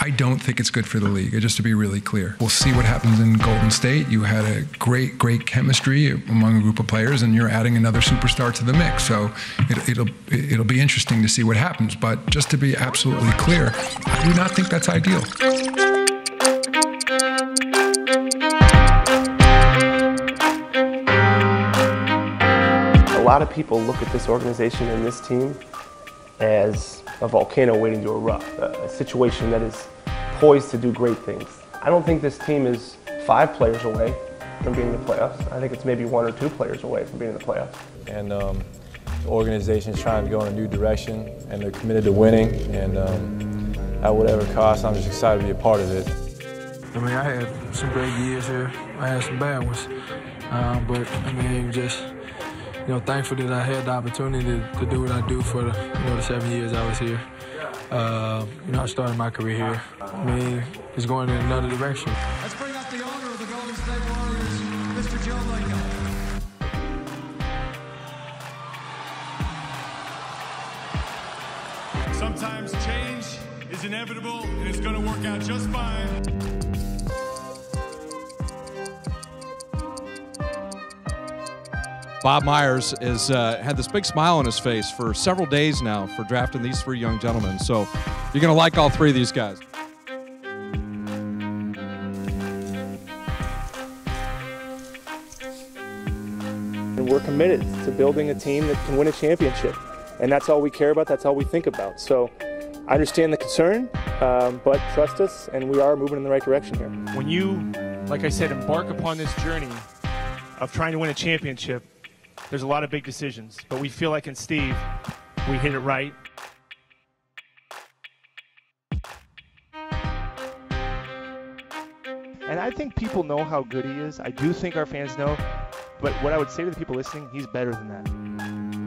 I don't think it's good for the league, just to be really clear. We'll see what happens in Golden State. You had a great, great chemistry among a group of players, and you're adding another superstar to the mix. So it, it'll it'll be interesting to see what happens. But just to be absolutely clear, I do not think that's ideal. A lot of people look at this organization and this team as a volcano waiting to erupt, a situation that is poised to do great things. I don't think this team is five players away from being in the playoffs. I think it's maybe one or two players away from being in the playoffs. And um, the organization is trying to go in a new direction, and they're committed to winning. And um, at whatever cost, I'm just excited to be a part of it. I mean, I had some great years here. I had some bad ones, um, but I mean, just you know, thankful that I had the opportunity to, to do what I do for the, you know, the seven years I was here. Uh, you know, I started my career here. I mean, it's going in another direction. Let's bring up the owner of the Golden State Warriors, Mr. Joe Lacob. Sometimes change is inevitable and it's going to work out just fine. Bob Myers has uh, had this big smile on his face for several days now for drafting these three young gentlemen. So you're going to like all three of these guys. And we're committed to building a team that can win a championship. And that's all we care about, that's all we think about. So I understand the concern, um, but trust us, and we are moving in the right direction here. When you, like I said, embark upon this journey of trying to win a championship, there's a lot of big decisions, but we feel like in Steve, we hit it right. And I think people know how good he is. I do think our fans know. But what I would say to the people listening, he's better than that.